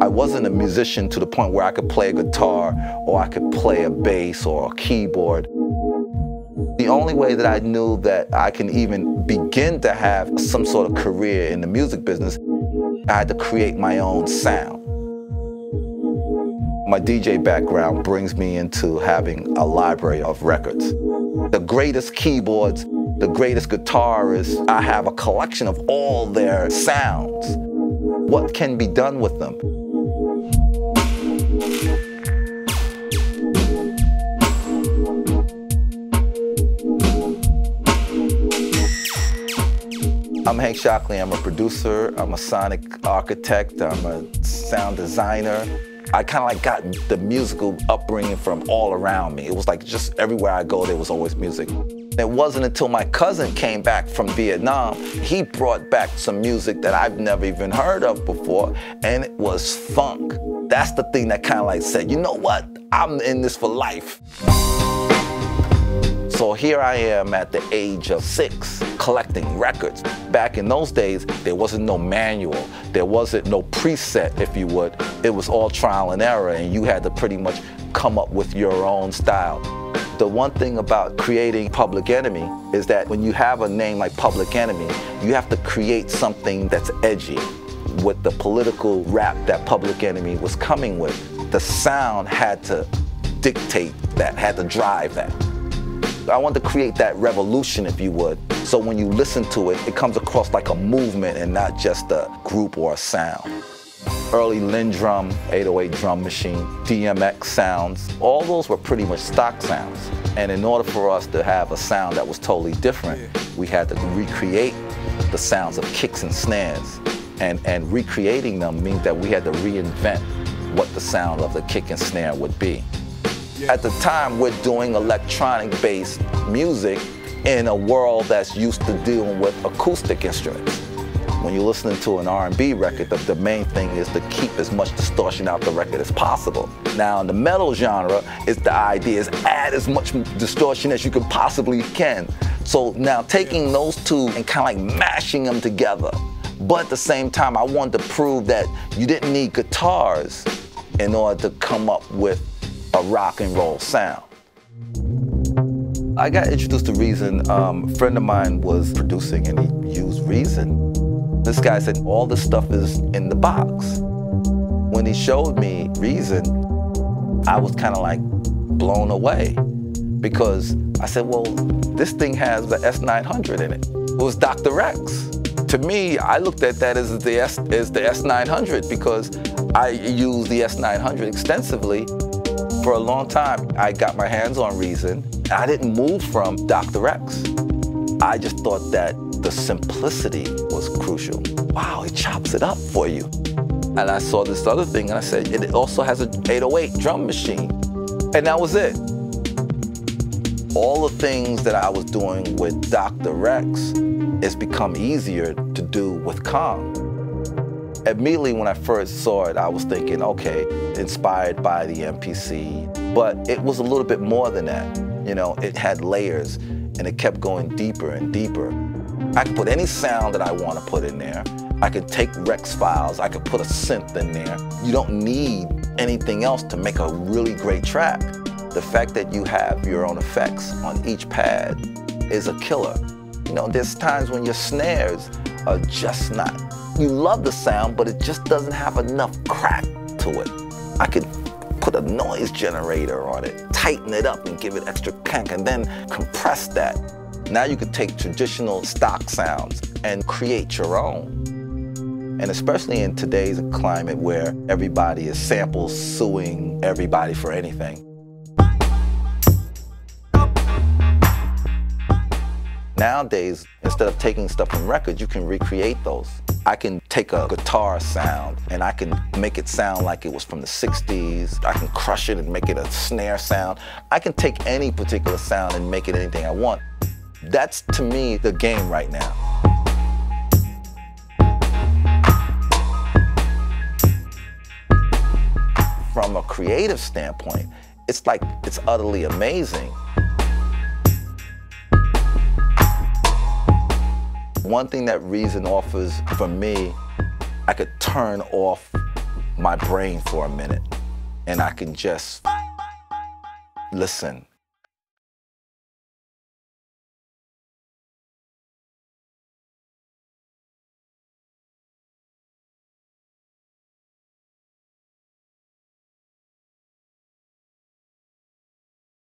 I wasn't a musician to the point where I could play a guitar or I could play a bass or a keyboard. The only way that I knew that I can even begin to have some sort of career in the music business, I had to create my own sound. My DJ background brings me into having a library of records. The greatest keyboards, the greatest guitarists, I have a collection of all their sounds. What can be done with them? I'm Hank Shocklee. I'm a producer, I'm a sonic architect, I'm a sound designer. I kind of like got the musical upbringing from all around me. It was like just everywhere I go, there was always music. It wasn't until my cousin came back from Vietnam, he brought back some music that I've never even heard of before, and it was funk. That's the thing that kind of like said, you know what? I'm in this for life. So here I am at the age of six collecting records. Back in those days, there wasn't no manual. There wasn't no preset, if you would. It was all trial and error, and you had to pretty much come up with your own style. The one thing about creating Public Enemy is that when you have a name like Public Enemy, you have to create something that's edgy. With the political rap that Public Enemy was coming with, the sound had to dictate that, had to drive that. I want to create that revolution, if you would. So when you listen to it, it comes across like a movement and not just a group or a sound. Early LinnDrum, 808 drum machine, DMX sounds, all those were pretty much stock sounds. And in order for us to have a sound that was totally different, we had to recreate the sounds of kicks and snares. And, and recreating them means that we had to reinvent what the sound of the kick and snare would be. At the time, we're doing electronic-based music in a world that's used to dealing with acoustic instruments. When you're listening to an R&B record, the, the, main thing is to keep as much distortion out the record as possible. Now, in the metal genre, is the idea is add as much distortion as you can possibly can. So now taking those two and kind of like mashing them together. But at the same time, I wanted to prove that you didn't need guitars in order to come up with a rock and roll sound. I got introduced to Reason. Um, a friend of mine was producing and he used Reason. This guy said, all this stuff is in the box. When he showed me Reason, I was kind of like blown away because I said, well, this thing has the S900 in it. It was Dr. Rex. To me, I looked at that as the, S, as the S900 because I use the S900 extensively for a long time, I got my hands on Reason. I didn't move from Dr. Rex. I just thought that the simplicity was crucial. Wow, he chops it up for you. And I saw this other thing and I said, it also has an 808 drum machine. And that was it. All the things that I was doing with Dr. Rex, it's become easier to do with Kong. Immediately when I first saw it, I was thinking, okay, inspired by the MPC, but it was a little bit more than that. You know, it had layers and it kept going deeper and deeper. I can put any sound that I want to put in there. I can take Rex files, I could put a synth in there. You don't need anything else to make a really great track. The fact that you have your own effects on each pad is a killer. You know, there's times when your snares are just not you love the sound, but it just doesn't have enough crack to it. I could put a noise generator on it, tighten it up and give it extra kank, and then compress that. Now you could take traditional stock sounds and create your own. And especially in today's climate where everybody is sample suing everybody for anything. Nowadays, instead of taking stuff from records, you can recreate those. I can take a guitar sound and I can make it sound like it was from the 60s. I can crush it and make it a snare sound. I can take any particular sound and make it anything I want. That's, to me, the game right now. From a creative standpoint, it's like, it's utterly amazing. One thing that Reason offers for me, I could turn off my brain for a minute and I can just listen